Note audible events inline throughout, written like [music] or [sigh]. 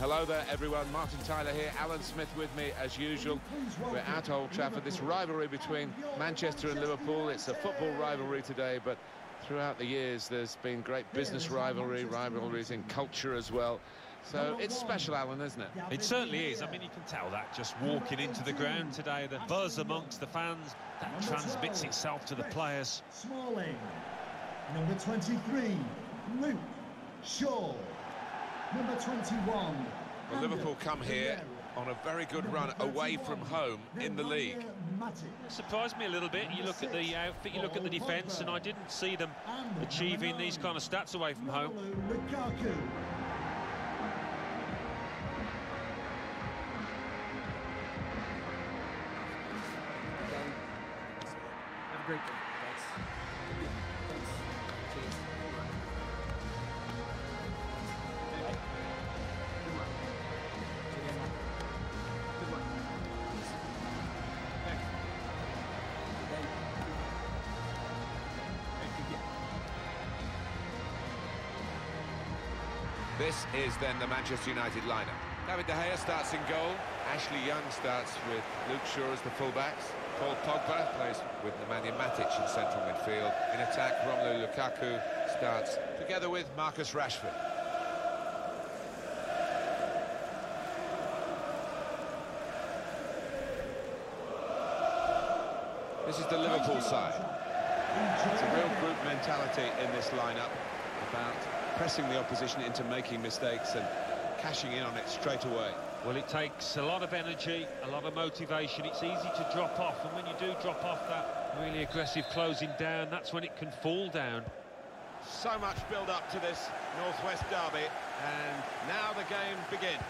Hello there, everyone. Martin Tyler here, Alan Smith with me, as usual. We're at Old Trafford. This rivalry between Manchester and Liverpool. It's a football rivalry today, but throughout the years, there's been great business rivalry, rivalries in culture as well. So it's special, Alan, isn't it? It certainly is. I mean, you can tell that just walking into the ground today, the buzz amongst the fans, that transmits itself to the players. Smalling. Number 23, Luke Shaw. Number 21. Well, Liverpool come here on a very good run away from home in the league. It surprised me a little bit. You look at the outfit, you look at the defence, and I didn't see them achieving these kind of stats away from home. Is then the Manchester United lineup. David De Gea starts in goal. Ashley Young starts with Luke Shaw as the fullbacks. Paul Pogba plays with Nemanja Matic in central midfield. In attack, Romelu Lukaku starts together with Marcus Rashford. This is the Liverpool side. It's a real group mentality in this lineup about pressing the opposition into making mistakes and cashing in on it straight away. Well, it takes a lot of energy, a lot of motivation. It's easy to drop off, and when you do drop off that really aggressive closing down, that's when it can fall down. So much build-up to this Northwest derby, and now the game begins.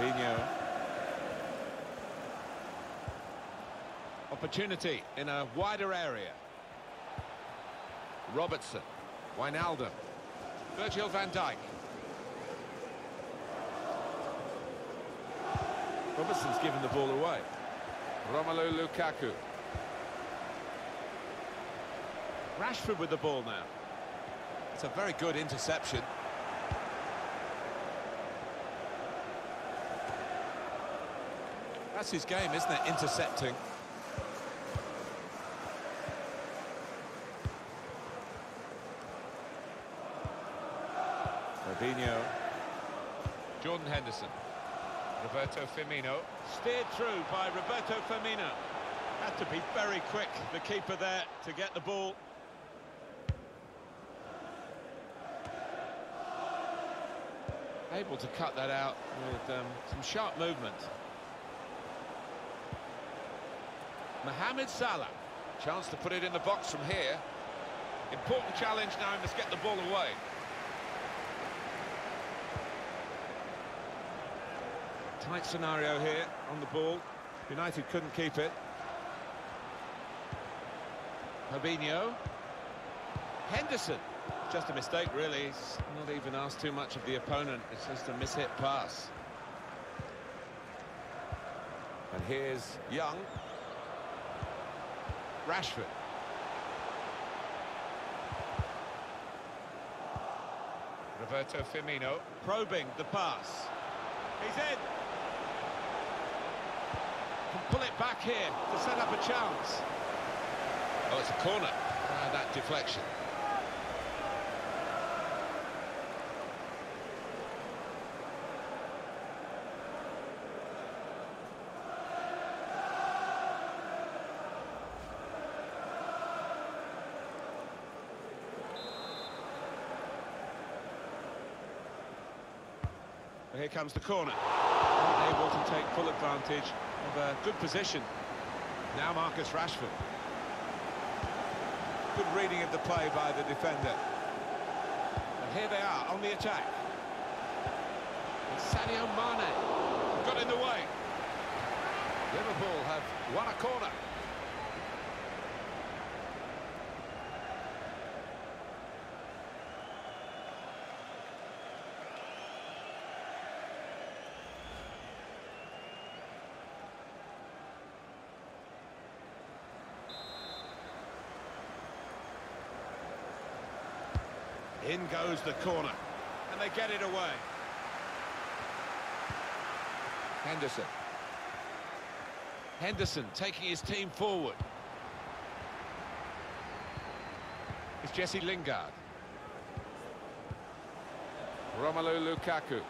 Fabinho. Opportunity in a wider area. Robertson. Wijnaldum. Virgil van Dijk. Robertson's given the ball away. Romelu Lukaku. Rashford with the ball now. It's a very good interception. That's his game, isn't it? Intercepting. Fabinho. Jordan Henderson. Roberto Firmino. Steered through by Roberto Firmino. Had to be very quick, the keeper there, to get the ball. Able to cut that out with um, some sharp movement. Mohamed Salah. Chance to put it in the box from here. Important challenge now, he must get the ball away. Tight scenario here on the ball. United couldn't keep it. Fabinho. Henderson. Just a mistake, really. He's not even asked too much of the opponent. It's just a mishit pass. And here's Young. Rashford. Roberto Firmino probing the pass. He's in. Pull it back here to set up a chance. Oh, it's a corner. Ah, that deflection. Here comes the corner. Not to take full advantage of a good position. Now Marcus Rashford. Good reading of the play by the defender. And here they are on the attack. And Sadio Mane got in the way. Liverpool have won a corner. In goes the corner. And they get it away. Henderson. Henderson taking his team forward. It's Jesse Lingard. Romelu Lukaku.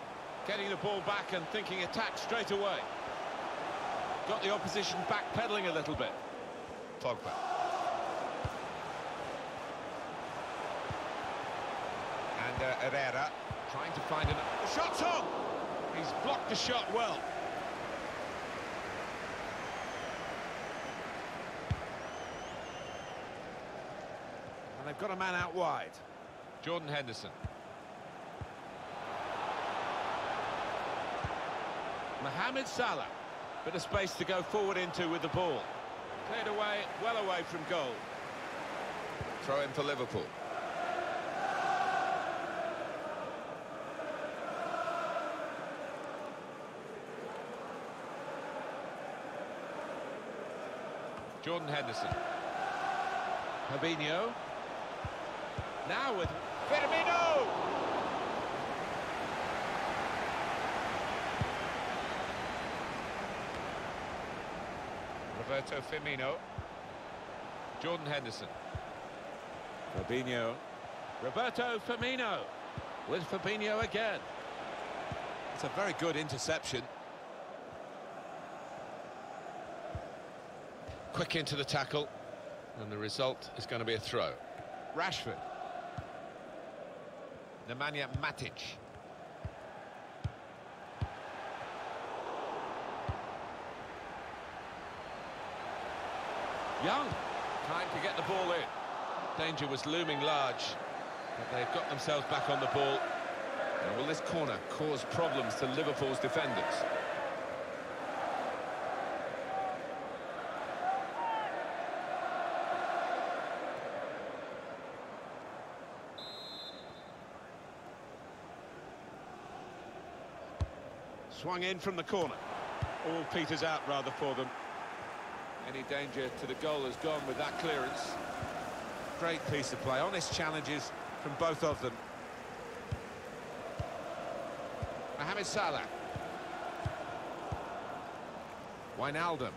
Getting the ball back and thinking attack straight away. Got the opposition backpedaling a little bit. Pogba. And uh, Herrera trying to find an... Shot's on! He's blocked the shot well. And they've got a man out wide. Jordan Henderson. Mohamed Salah. Bit of space to go forward into with the ball. Cleared away, well away from goal. Throw in for Liverpool. Jordan Henderson. Fabinho. Now with Firmino! Roberto Firmino. Jordan Henderson. Fabinho. Roberto Firmino. With Fabinho again. It's a very good interception. Quick into the tackle. And the result is going to be a throw. Rashford. Nemanja Matic. Young. Time to get the ball in. Danger was looming large. But they've got themselves back on the ball. And will this corner cause problems to Liverpool's defenders? Swung in from the corner. All peters out rather for them. Any danger to the goal has gone with that clearance. Great piece of play. Honest challenges from both of them. Mohamed Salah. Wijnaldum.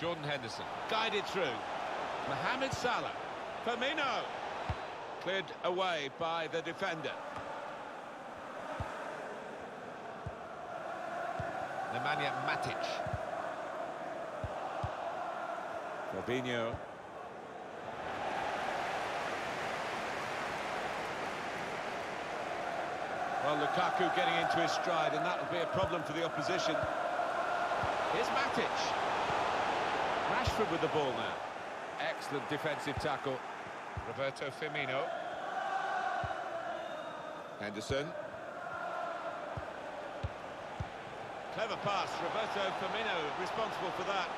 Jordan Henderson. Guided through. Mohamed Salah. Firmino. Cleared away by the defender. Nemanja Matic. Fabinho. Well, Lukaku getting into his stride, and that will be a problem for the opposition. Here's Matic. Rashford with the ball now. Excellent defensive tackle. Roberto Firmino. Henderson. Clever pass, Roberto Firmino responsible for that.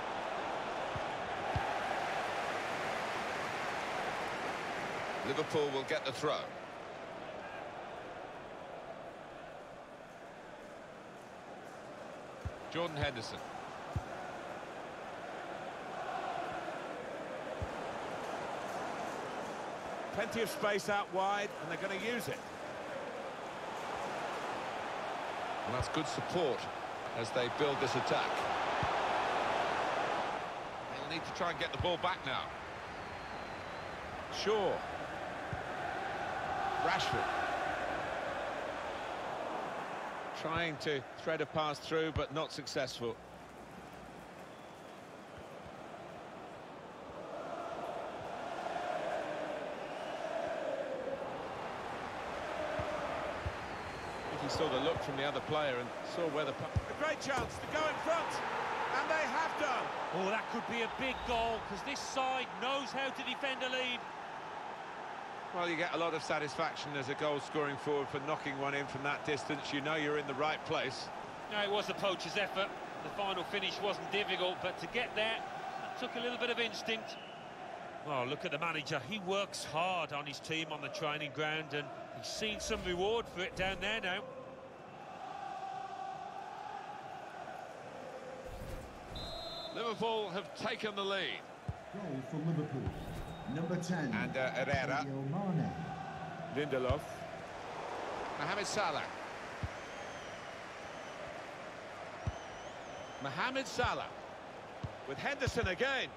Liverpool will get the throw. Jordan Henderson. Plenty of space out wide, and they're going to use it. And that's good support as they build this attack. They'll need to try and get the ball back now. Sure. Rashford. Trying to thread a pass through, but not successful. Saw the look from the other player and saw where the... A great chance to go in front, and they have done. Oh, that could be a big goal, because this side knows how to defend a lead. Well, you get a lot of satisfaction as a goal-scoring forward for knocking one in from that distance. You know you're in the right place. No, it was the poacher's effort. The final finish wasn't difficult, but to get there, that took a little bit of instinct. Well, look at the manager. He works hard on his team on the training ground, and he's seen some reward for it down there now. Liverpool have taken the lead. Goal for Liverpool. Number 10. And uh, Herrera. Lindelof. Mohamed Salah. Mohamed Salah. With Henderson again.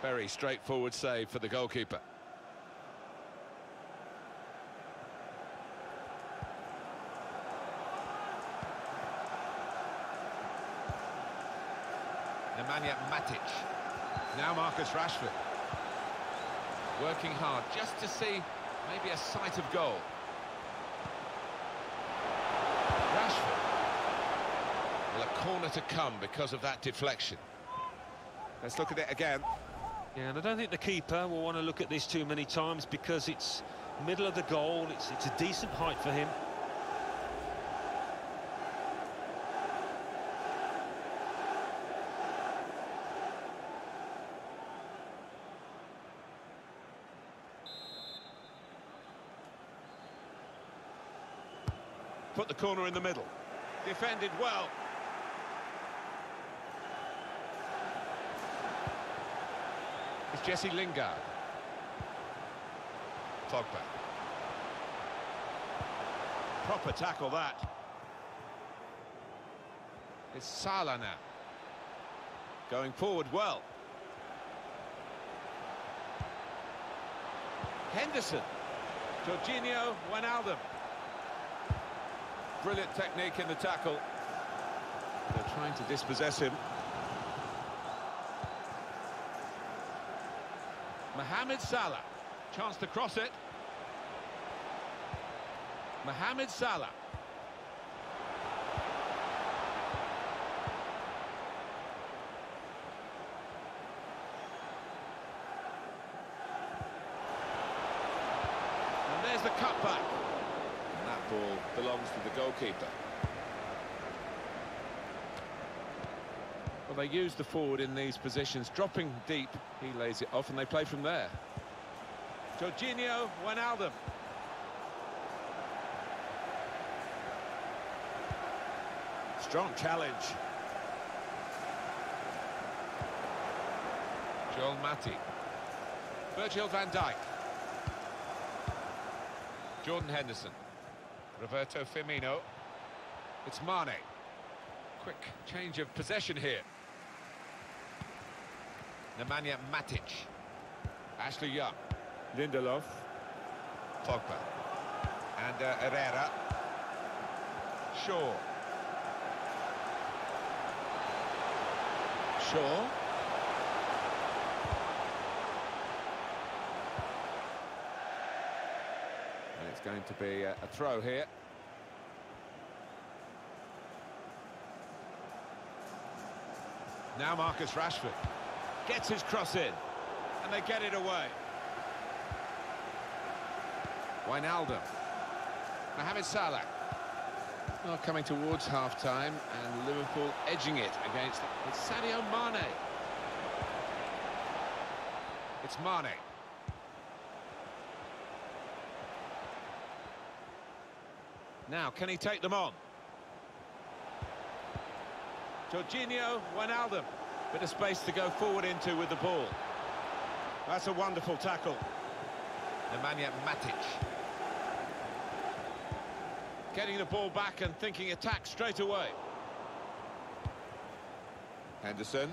Very straightforward save for the goalkeeper. Nemanja Matic. Now Marcus Rashford. Working hard just to see maybe a sight of goal. Rashford. Well, a corner to come because of that deflection. Let's look at it again. Yeah, and I don't think the keeper will want to look at this too many times because it's middle of the goal, it's, it's a decent height for him. Put the corner in the middle. Defended well. It's Jesse Lingard. Pogba. Proper tackle that. It's Salah now. Going forward well. Henderson. Georginio Wijnaldum. Brilliant technique in the tackle. They're trying to dispossess him. Mohamed Salah. Chance to cross it. Mohamed Salah. And there's the cutback. And that ball belongs to the goalkeeper. Well, they use the forward in these positions, dropping deep. He lays it off and they play from there. Georginio Wijnaldum. Strong challenge. Joel Matip. Virgil van Dijk. Jordan Henderson. Roberto Firmino. It's Mane. Quick change of possession here. Nemanja Matic. Ashley Young. Lindelof. Pogba. And uh, Herrera. Shaw. Shaw. Going to be a, a throw here. Now Marcus Rashford gets his cross in, and they get it away. Wijnaldum. Mohamed Salah. Well, coming towards half-time, and Liverpool edging it against... It's Sadio Mane. It's Mane. Now, can he take them on? Georginio Wijnaldum. Bit of space to go forward into with the ball. That's a wonderful tackle. Nemanja Matic. Getting the ball back and thinking attack straight away. Henderson.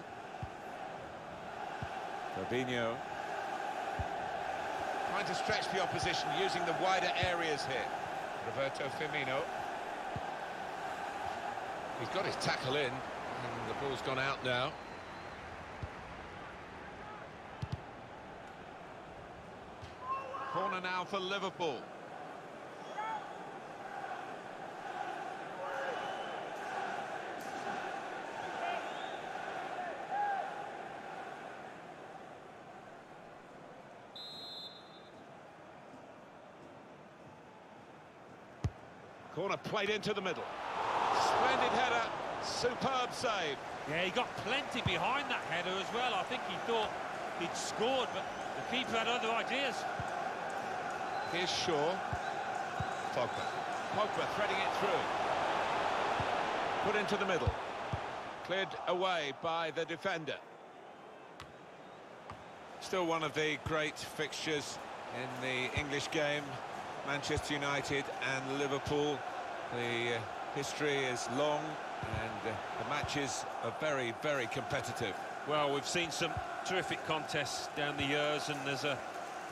Fabinho. Trying to stretch the opposition using the wider areas here. Roberto Firmino. He's got his tackle in, and the ball's gone out now. Corner now for Liverpool. Corner played into the middle. Splendid header, superb save. Yeah, he got plenty behind that header as well. I think he thought he'd scored, but the keeper had other ideas. Here's Shaw. Pogba. Pogba threading it through. Put into the middle. Cleared away by the defender. Still one of the great fixtures in the English game, Manchester United and Liverpool. The uh, history is long and uh, the matches are very, very competitive. Well, we've seen some terrific contests down the years, and there's a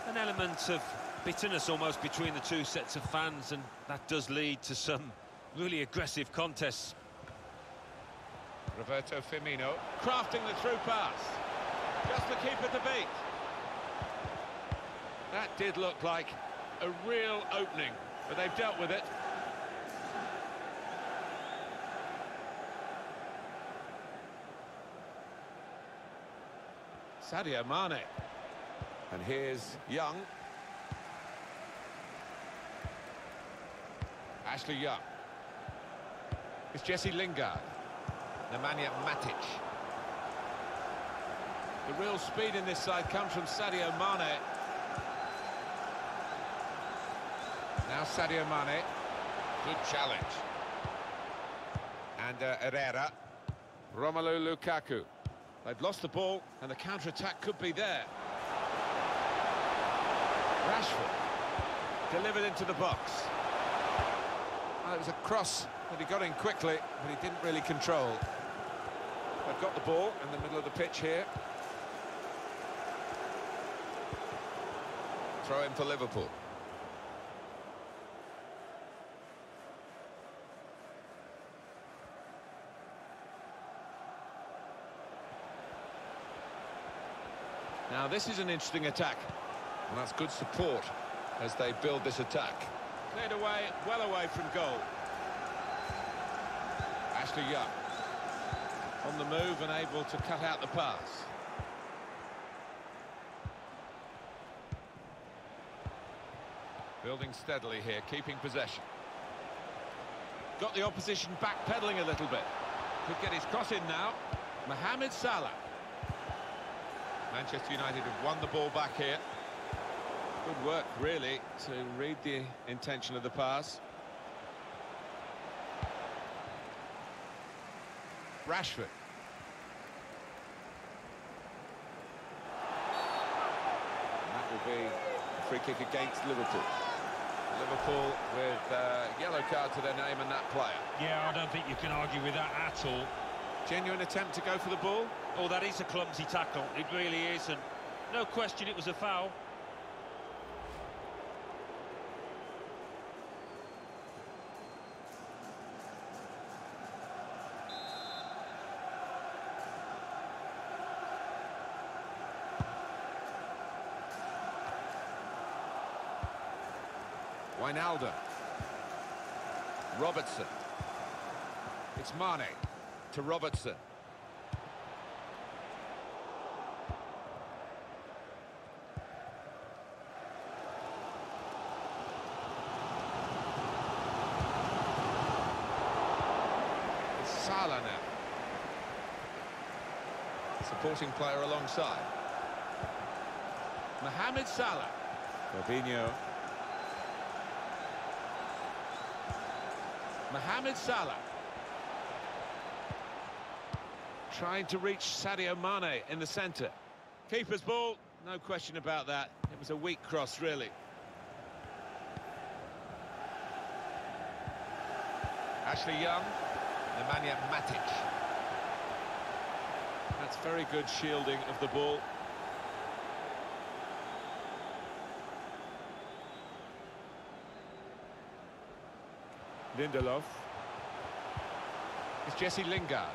an element of bitterness almost between the two sets of fans, and that does lead to some really aggressive contests. Roberto Firmino crafting the through pass. Just the keeper to beat. That did look like a real opening, but they've dealt with it. Sadio Mane. And here's Young. Ashley Young. It's Jesse Lingard. Nemanja Matic. The real speed in this side comes from Sadio Mane. Now Sadio Mane. Good challenge. And uh, Herrera. Romelu Lukaku. They've lost the ball, and the counter-attack could be there. Rashford. Delivered into the box. Well, it was a cross that he got in quickly, but he didn't really control. They've got the ball in the middle of the pitch here. Throw in for Liverpool. Now this is an interesting attack. And that's good support as they build this attack. Cleared away, well away from goal. Ashley Young. On the move and able to cut out the pass. Building steadily here, keeping possession. Got the opposition backpedaling a little bit. Could get his cross in now. Mohamed Salah. Manchester United have won the ball back here. Good work, really, to read the intention of the pass. Rashford. And that will be a free kick against Liverpool. Liverpool with a yellow card to their name and that player. Yeah, I don't think you can argue with that at all. Genuine attempt to go for the ball. Oh, that is a clumsy tackle. It really is, and no question it was a foul. Wijnaldum. Robertson. It's Mane to Robertson. It's Salah now. Supporting player alongside. Mohamed Salah. Fabinho. Mohamed Salah. Trying to reach Sadio Mane in the centre. Keeper's ball, no question about that. It was a weak cross, really. Ashley Young. Nemanja Matic. That's very good shielding of the ball. Lindelof. It's Jesse Lingard.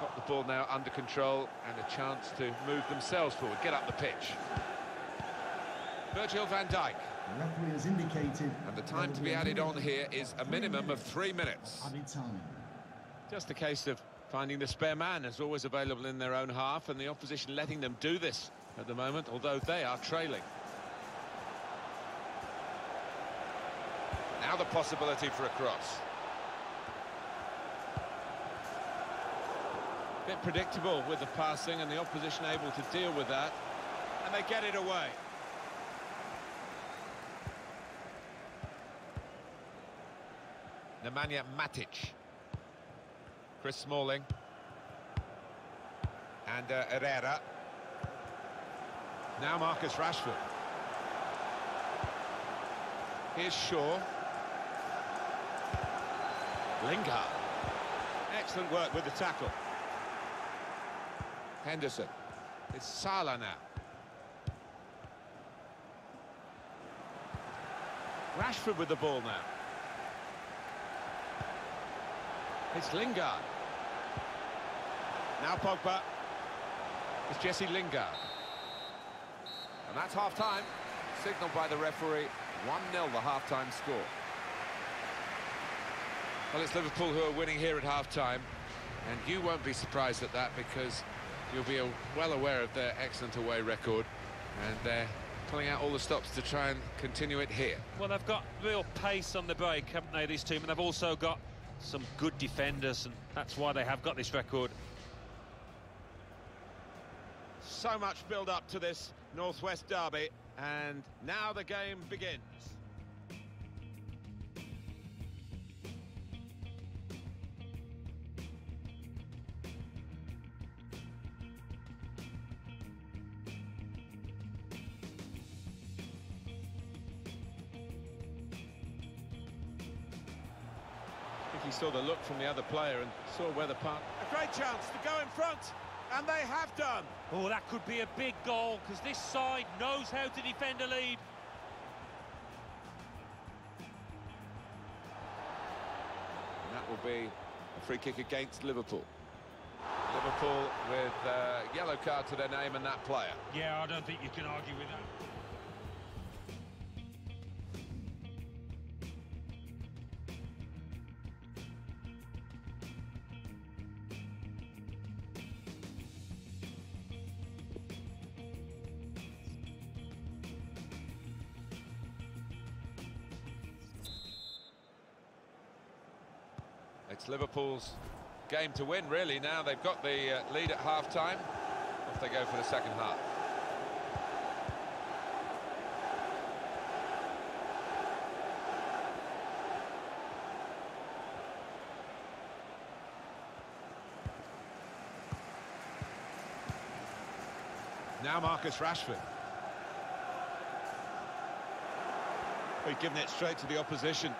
Got the ball now under control and a chance to move themselves forward, get up the pitch. Virgil van Dijk. The referee has indicated. And the time to be added on here is a minimum of three minutes. Added time. Just a case of finding the spare man is always available in their own half and the opposition letting them do this at the moment, although they are trailing. Now the possibility for a cross. Bit predictable with the passing and the opposition able to deal with that. And they get it away. Nemanja Matic. Chris Smalling. And uh, Herrera. Now Marcus Rashford. Here's Shaw. Lingard. Excellent work with the tackle. Henderson. It's Salah now. Rashford with the ball now. It's Lingard. Now Pogba. It's Jesse Lingard. And that's half-time. Signalled by the referee. 1-0 the half-time score. Well, it's Liverpool who are winning here at half-time. And you won't be surprised at that because you'll be well aware of their excellent away record. And they're pulling out all the stops to try and continue it here. Well, they've got real pace on the break, haven't they, this team? And they've also got some good defenders, and that's why they have got this record. So much build-up to this Northwest derby, and now the game begins. He saw the look from the other player and saw where the punt. A great chance to go in front, and they have done. Oh, that could be a big goal, because this side knows how to defend a lead. And that will be a free kick against Liverpool. Liverpool with a yellow card to their name and that player. Yeah, I don't think you can argue with that. It's Liverpool's game to win, really, now. They've got the uh, lead at half-time. Off they go for the second half. Now Marcus Rashford. We've given it straight to the opposition.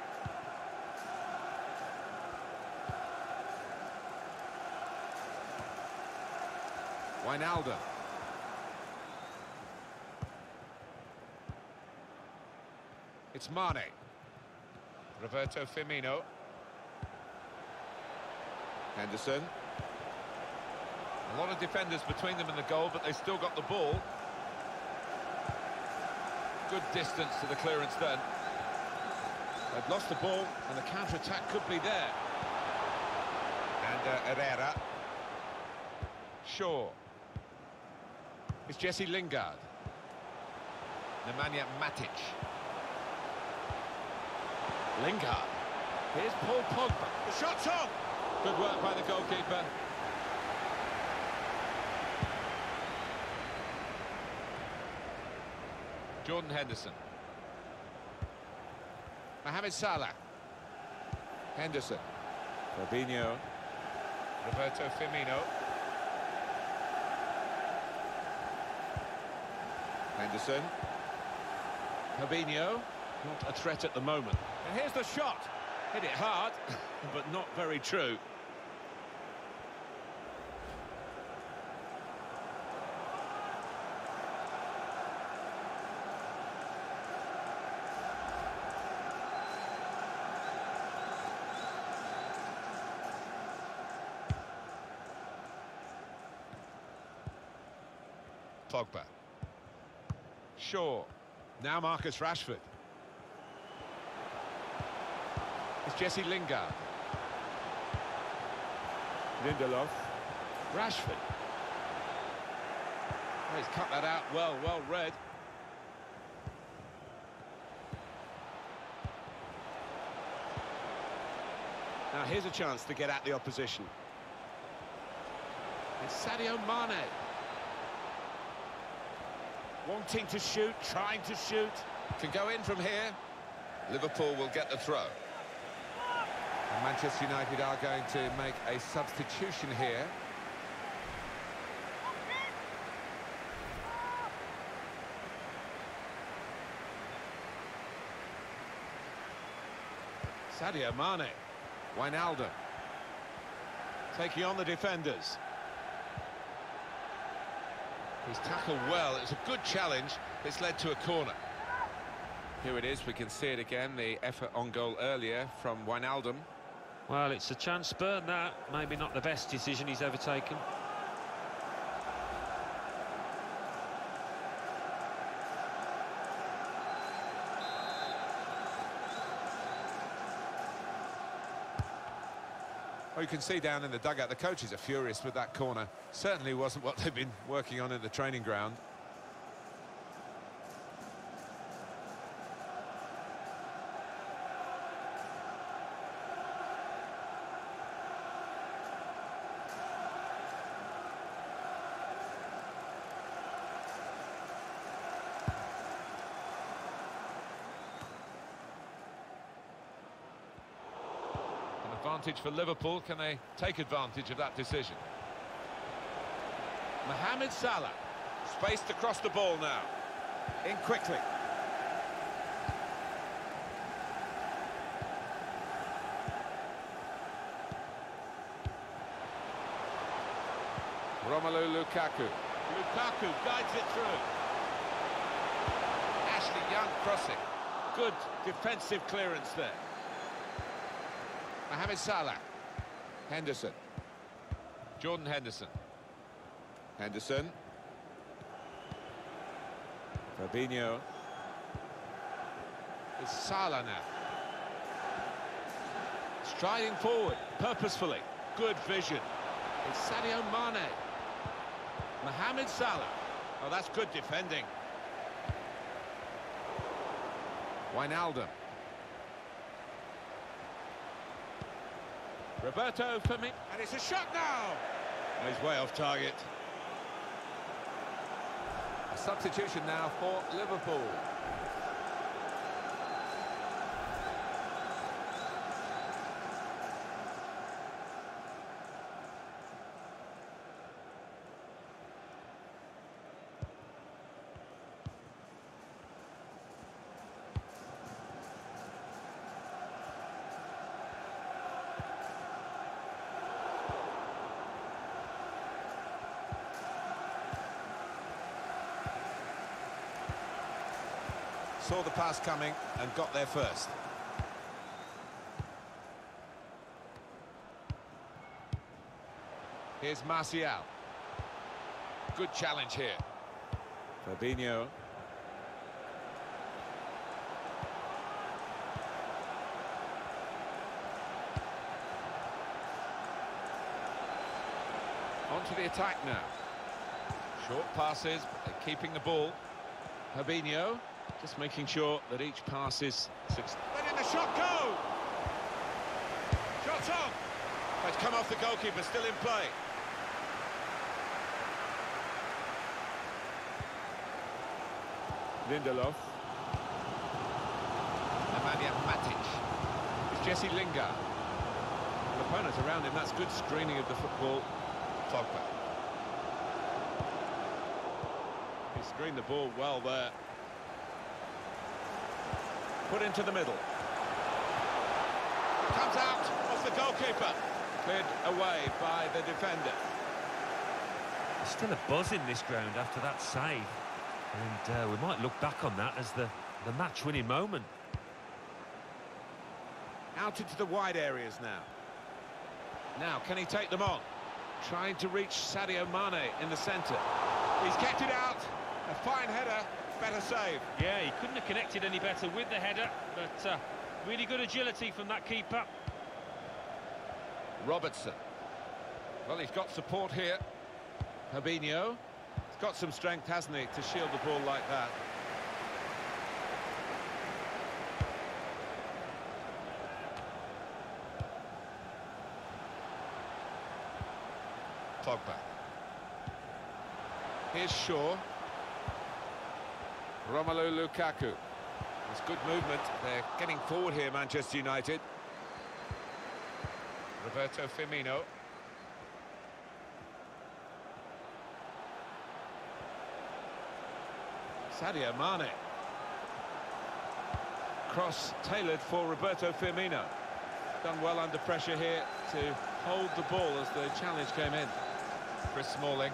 It's Mane. Roberto Firmino. Henderson. A lot of defenders between them and the goal, but they still got the ball. Good distance to the clearance then. They've lost the ball, and the counter-attack could be there. And uh, Herrera. Shaw. It's Jesse Lingard. Nemanja Matic. Lingard. Here's Paul Pogba. The shot's on! Good work by the goalkeeper. Jordan Henderson. Mohamed Salah. Henderson. Fabinho. Roberto Firmino. Henderson. Fabinho. Not a threat at the moment. And here's the shot. Hit it hard, [laughs] but not very true. Pogba. Shaw. Now Marcus Rashford. It's Jesse Lingard. Lindelof. Rashford. Oh, he's cut that out well, well read. Now here's a chance to get at the opposition. It's Sadio Mane wanting to shoot, trying to shoot. Can go in from here. Liverpool will get the throw. And Manchester United are going to make a substitution here. Sadio Mane. Wijnaldum. Taking on the defenders. He's tackled well. It's a good challenge. It's led to a corner. Here it is, we can see it again, the effort on goal earlier from Wijnaldum. Well, it's a chance burn that. Maybe not the best decision he's ever taken. Well, you can see down in the dugout, the coaches are furious with that corner. Certainly wasn't what they've been working on in the training ground. An advantage for Liverpool. Can they take advantage of that decision? Mohamed Salah. Spaced across the ball now. In quickly. Romelu Lukaku. Lukaku guides it through. Ashley Young crossing. Good defensive clearance there. Mohamed Salah. Henderson. Jordan Henderson. Henderson. Fabinho. It's Salah now. Striding forward, purposefully. Good vision. It's Sadio Mane. Mohamed Salah. Oh, that's good defending. Wijnaldum. Roberto Firmino. And it's a shot now. He's way off target. A substitution now for Liverpool. Saw the pass coming and got there first. Here's Martial. Good challenge here. Fabinho. On to the attack now. Short passes, but they're keeping the ball. Fabinho, just making sure that each pass is... suc- Letting the shot go! Shot's on! It's come off the goalkeeper, still in play. Lindelof. Nemanja Matic. It's Jesse Lingard. The opponent around him, that's good screening of the football. Pogba. He screened the ball well there. Put into the middle. Comes out off the goalkeeper. Cleared away by the defender. There's still a buzz in this ground after that save. And uh, we might look back on that as the, the match-winning moment. Out into the wide areas now. Now, can he take them on? Trying to reach Sadio Mane in the centre. He's kept it out. A fine header. Better save. Yeah, he couldn't have connected any better with the header, but uh, really good agility from that keeper. Robertson. Well, he's got support here. Fabinho. He's got some strength, hasn't he, to shield the ball like that. Pogba. Here's Shaw. Romelu Lukaku. It's good movement. They're getting forward here, Manchester United. Roberto Firmino. Sadio Mane. Cross tailored for Roberto Firmino. Done well under pressure here to hold the ball as the challenge came in. Chris Smalling.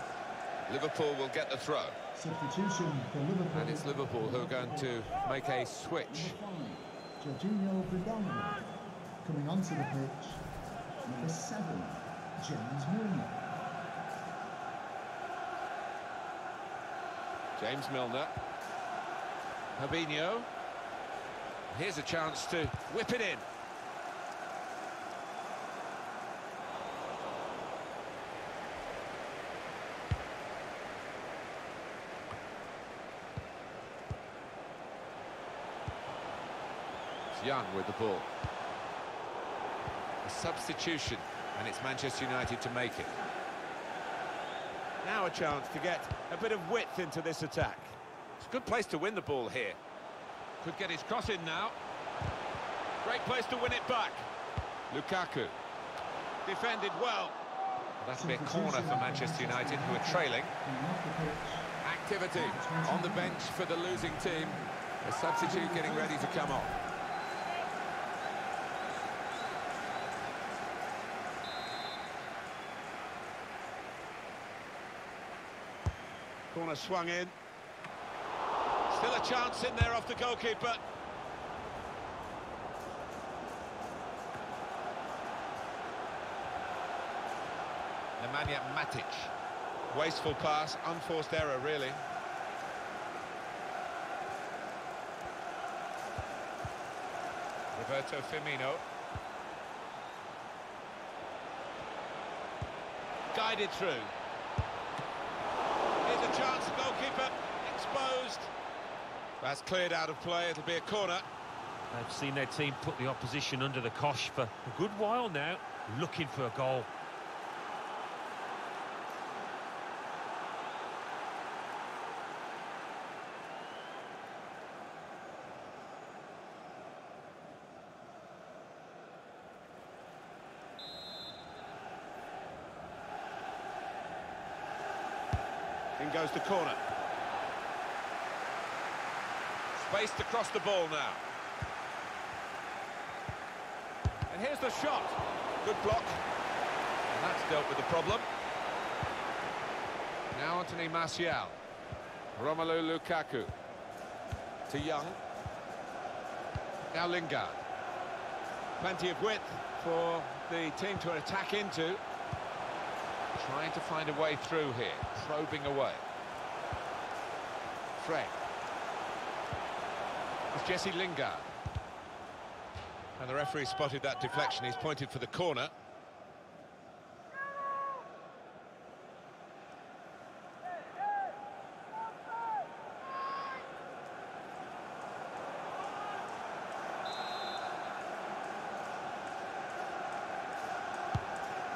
Liverpool will get the throw. Substitution for Liverpool. And it's Liverpool who are going to make a switch. Georginio Bridano. Coming onto the pitch, number seven, James Milner. James Milner. Fabinho. Here's a chance to whip it in. Young with the ball. A substitution, and it's Manchester United to make it. Now a chance to get a bit of width into this attack. It's a good place to win the ball here. Could get his cross in now. Great place to win it back. Lukaku. Defended well. That'll be a corner for Manchester United, who are trailing. Coming off the pitch, Activity on the bench for the losing team. A substitute getting ready to come on. Corner swung in. Still a chance in there off the goalkeeper. Nemanja Matic. Wasteful pass, unforced error, really. Roberto Firmino. Guided through. Here's a chance, goalkeeper exposed. That's cleared out of play, it'll be a corner. They've seen their team put the opposition under the cosh for a good while now, looking for a goal. In goes the corner. Spaced across the ball now. And here's the shot. Good block. And that's dealt with the problem. Now Anthony Martial. Romelu Lukaku. To Young. Now Lingard. Plenty of width for the team to attack into. Trying to find a way through here, probing away. Fred. It's Jesse Lingard. And the referee spotted that deflection. He's pointed for the corner.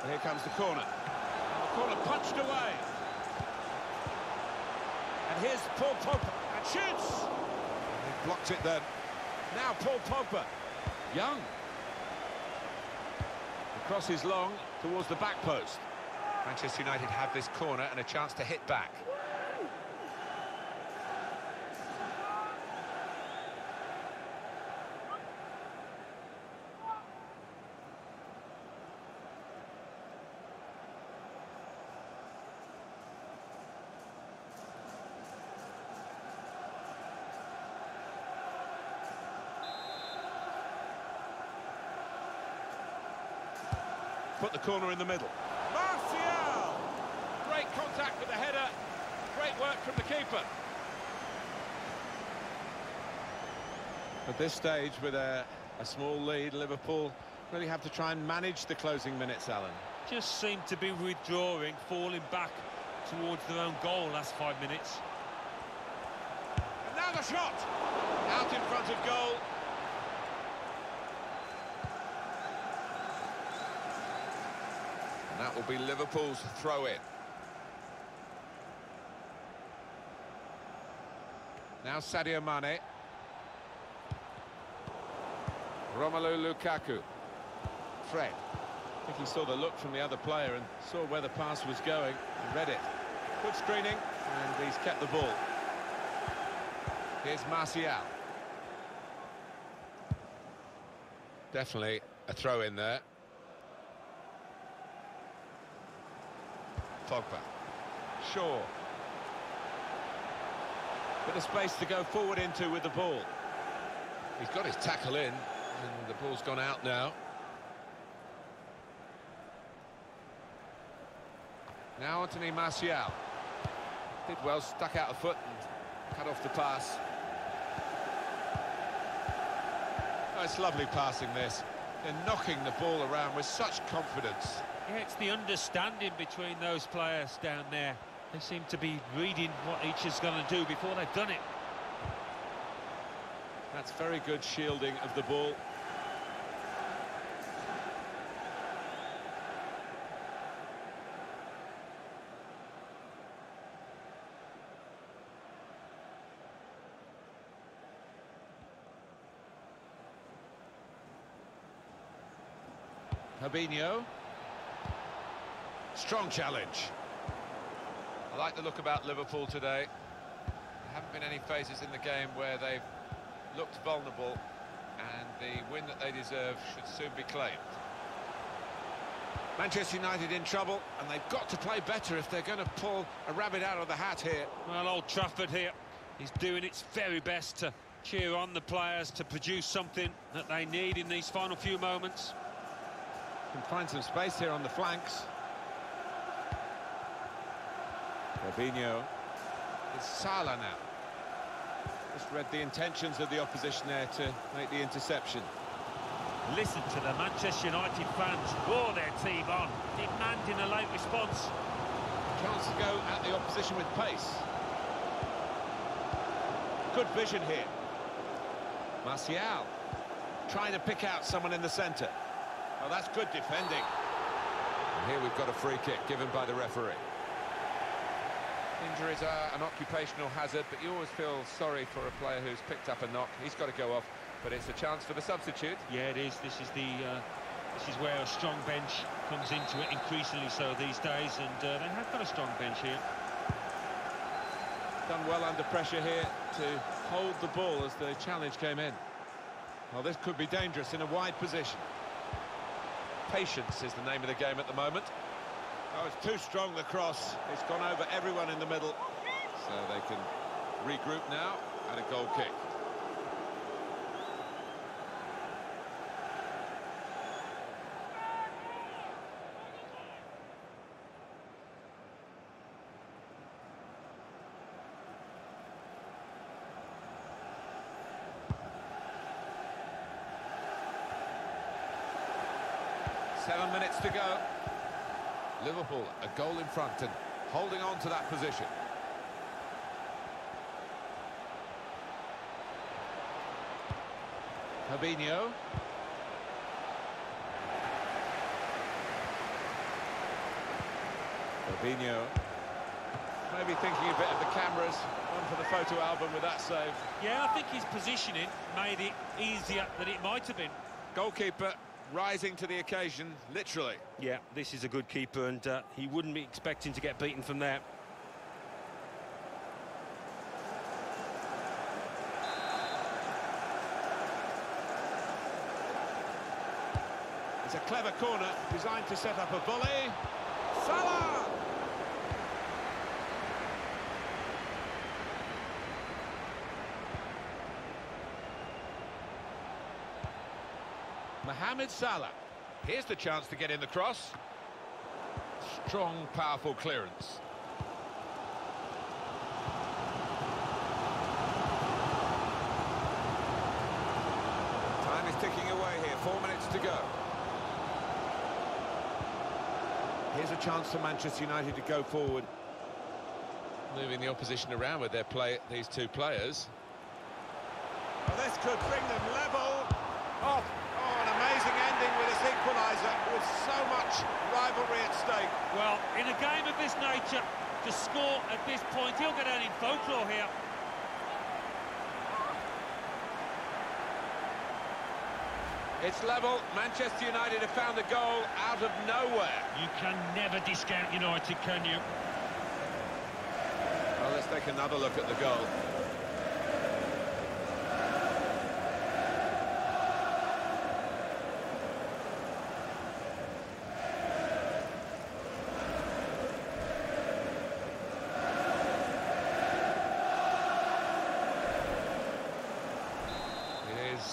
And here comes the corner. And the corner punched away. And here's Paul Pogba. And shoots! Blocked it then. Now Paul Pogba. Young. The cross is long towards the back post. Manchester United have this corner and a chance to hit back. The corner in the middle. Martial! Great contact with the header. Great work from the keeper. At this stage, with a, a small lead, Liverpool really have to try and manage the closing minutes, Alan. Just seem to be withdrawing, falling back towards their own goal last five minutes. And now the shot! Out in front of goal. And that will be Liverpool's throw-in. Now Sadio Mane. Romelu Lukaku. Fred. I think he saw the look from the other player and saw where the pass was going and read it. Good screening, and he's kept the ball. Here's Martial. Definitely a throw in there. Pogba. Shaw. Bit of space to go forward into with the ball. He's got his tackle in, and the ball's gone out now. Now Anthony Martial. Did well, stuck out a foot and cut off the pass. Oh, it's lovely passing this. They're knocking the ball around with such confidence. Yeah, it's the understanding between those players down there. They seem to be reading what each is going to do before they've done it. That's very good shielding of the ball. Fabinho. Strong challenge. I like the look about Liverpool today. There haven't been any phases in the game where they've looked vulnerable and the win that they deserve should soon be claimed. Manchester United in trouble and they've got to play better if they're going to pull a rabbit out of the hat here. Well, Old Trafford here is doing its very best to cheer on the players to produce something that they need in these final few moments. Can find some space here on the flanks. Fabinho. It's Salah now. Just read the intentions of the opposition there to make the interception. Listen to the Manchester United fans roar their team on, demanding a late response. Chance to go at the opposition with pace. Good vision here. Martial trying to pick out someone in the centre. Oh, that's good defending. And here we've got a free kick given by the referee. Injuries are an occupational hazard, but you always feel sorry for a player who's picked up a knock. He's got to go off, but it's a chance for the substitute. Yeah, it is. This is the uh, this is where a strong bench comes into it increasingly so these days, and uh, they have got a strong bench here. Done well under pressure here to hold the ball as the challenge came in. Well, this could be dangerous in a wide position. Patience is the name of the game at the moment. Oh, it's too strong, the cross. It's gone over everyone in the middle. So they can regroup now and a goal kick. Seven minutes to go. Liverpool a goal in front and holding on to that position. Fabinho. Fabinho. Maybe thinking a bit of the cameras, one for the photo album with that save. Yeah, I think his positioning made it easier than it might have been. Goalkeeper rising to the occasion, literally. Yeah, this is a good keeper, and uh, he wouldn't be expecting to get beaten from there. It's a clever corner designed to set up a volley. Salah! Mohamed Salah. Here's the chance to get in the cross. Strong, powerful clearance. Time is ticking away here, four minutes to go. Here's a chance for Manchester United to go forward. Moving the opposition around with their play, these two players. Well, this could bring them level. An amazing ending with this equaliser with so much rivalry at stake. Well, in a game of this nature, to score at this point, he'll get out in folklore here. It's level. Manchester United have found the goal out of nowhere. You can never discount United, can you? Well, let's take another look at the goal.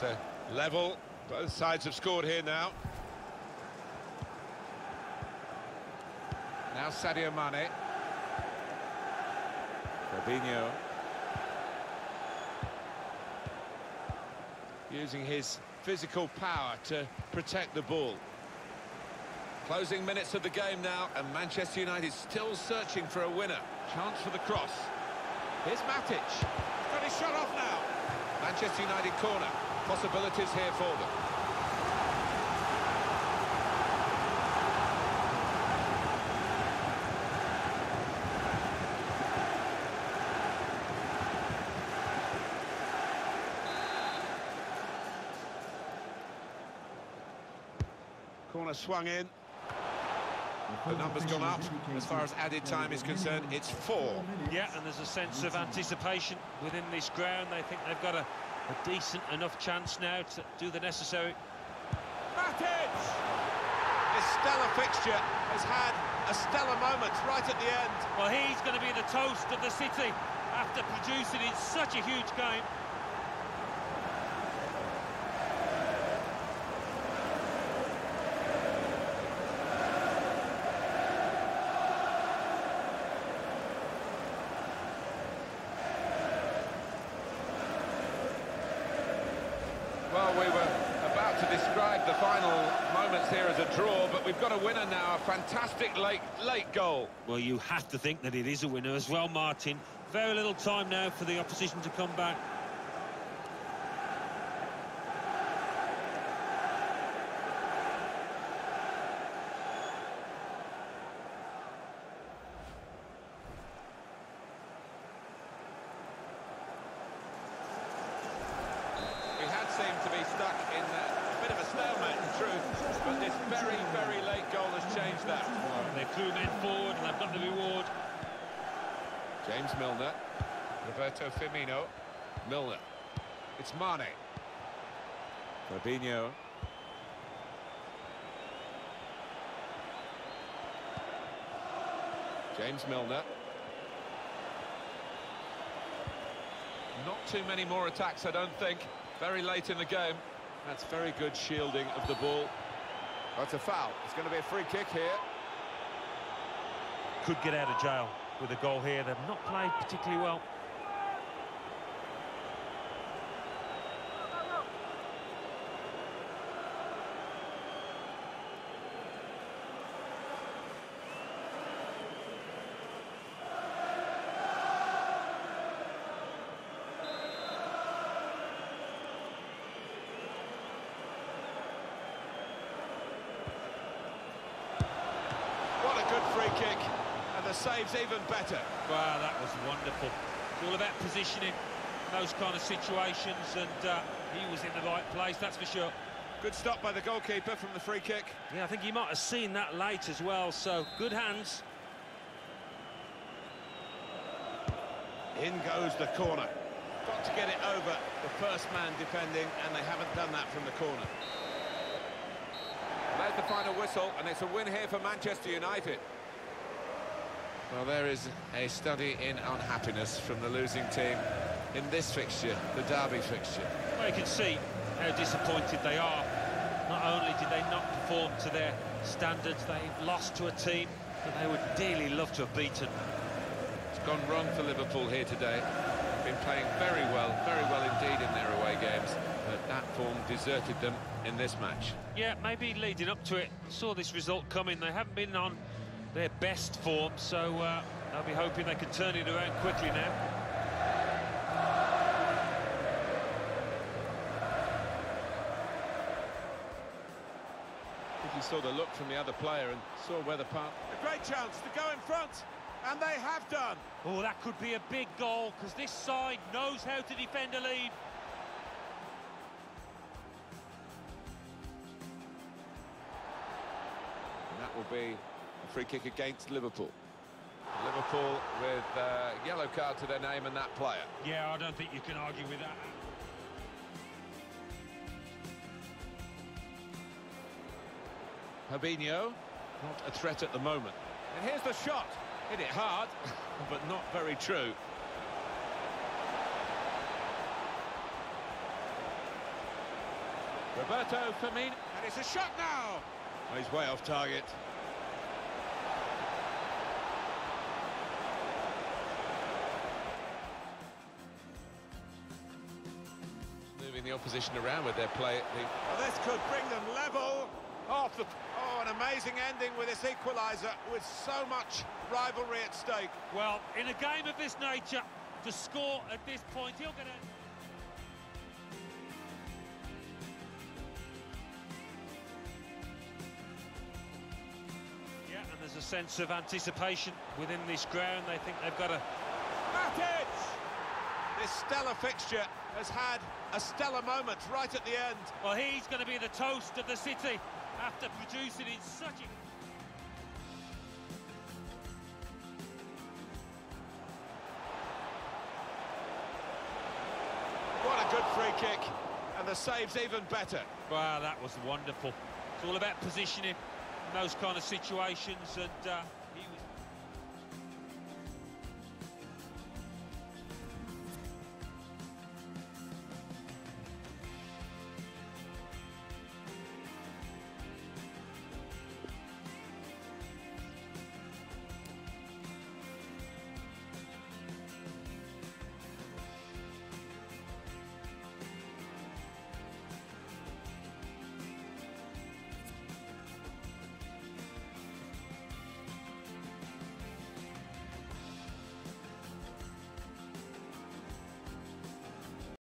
Uh, level. Both sides have scored here now. Now Sadio Mane. Fabinho. Using his physical power to protect the ball. Closing minutes of the game now, and Manchester United still searching for a winner. Chance for the cross. Here's Matic. He's got his shot off now. Manchester United corner. Possibilities here for them. Corner swung in. The number's gone up. As far as added time is concerned, it's four. Yeah, and there's a sense of anticipation within this ground. They think they've got a, a decent enough chance now to do the necessary. Matic! This stellar fixture has had a stellar moment right at the end. Well, he's going to be the toast of the city after producing in such a huge game. Well, we were about to describe the final moments here as a draw, but we've got a winner now, a fantastic late, late goal. Well, you have to think that it is a winner as well, Martin. Very little time now for the opposition to come back. We had seemed to be stuck in a bit of a stalemate, in truth, but this very, very late goal has changed that. They threw men forward and they've got the reward. James Milner, Roberto Firmino, Milner. It's Mane. Fabinho. James Milner. Not too many more attacks, I don't think. Very late in the game. That's very good shielding of the ball. That's a foul. It's going to be a free kick here. Could get out of jail with a goal here. They've not played particularly well. What a good free kick. And the save's even better. Wow, that was wonderful. It's all about positioning those kind of situations, and uh, he was in the right place, that's for sure. Good stop by the goalkeeper from the free kick. Yeah, I think he might have seen that late as well, so good hands. In goes the corner. Got to get it over the first man defending, and they haven't done that from the corner. There's the final whistle, and it's a win here for Manchester United. Well, there is a study in unhappiness from the losing team in this fixture, the derby fixture. Well, you can see how disappointed they are. Not only did they not perform to their standards, they've lost to a team that they would dearly love to have beaten. It's gone wrong for Liverpool here today. Been playing very well, very well indeed in their away games, but that form deserted them in this match. Yeah, maybe leading up to it, saw this result coming. They haven't been on their best form, so uh, they'll be hoping they can turn it around quickly now. I think he saw the look from the other player and saw where the part. A great chance to go in front, and they have done. Oh, that could be a big goal, because this side knows how to defend a lead. And that will be a free kick against Liverpool. Liverpool with a yellow card to their name and that player. Yeah, I don't think you can argue with that. Fabinho, not a threat at the moment. And here's the shot. Hit it hard, [laughs] but not very true. Roberto Firmino. And it's a shot now! Oh, he's way off target. The opposition around with their play. The... Well, this could bring them level. Off the... Oh, an amazing ending with this equaliser with so much rivalry at stake. Well, in a game of this nature, to score at this point, you're going to... Yeah, and there's a sense of anticipation within this ground. They think they've got a... Matic! This stellar fixture has had a stellar moment right at the end. Well, he's going to be the toast of the city after producing in such a... What a good free kick. And the save's even better. Wow, that was wonderful. It's all about positioning in those kind of situations, and uh.